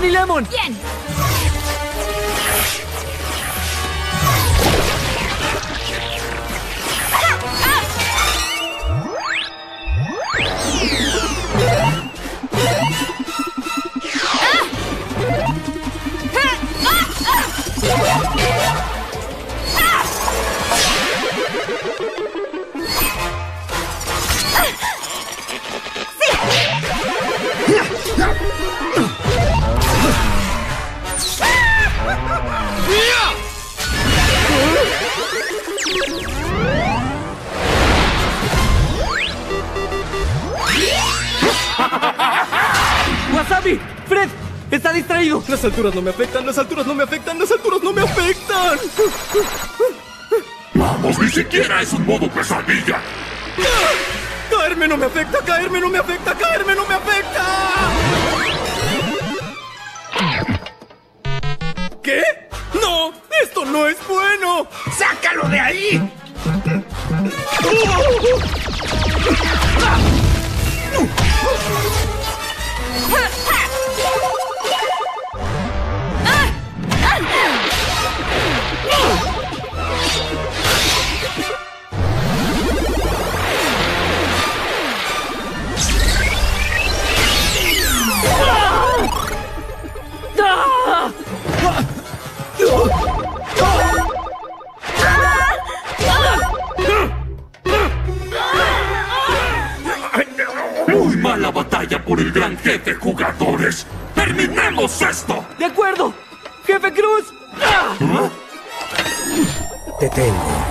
Johnny Lemon. Bien. ¡Wasabi! ¡Fred! ¡Está distraído! Las alturas no me afectan, las alturas no me afectan, las alturas no me afectan. Vamos, ni siquiera es un modo pesadilla. Caerme no me afecta, caerme no me afecta, caerme no me afecta. ¿Qué? No, esto no es bueno. ¡Sácalo de ahí! Mala batalla por el gran jefe, jugadores. ¡Terminemos esto! ¡De acuerdo! ¡Jefe Cruz! ¡Ah! Te tengo.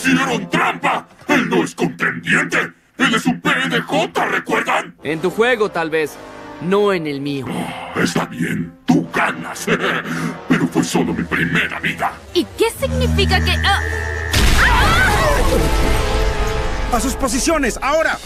¡Hicieron trampa! ¡Él no es contendiente! ¡Él es un PDJ, ¿recuerdan? En tu juego, tal vez. No en el mío. Está bien, tú ganas. Pero fue solo mi primera vida. ¿Y qué significa que... ah? ¡A sus posiciones! ¡Ahora!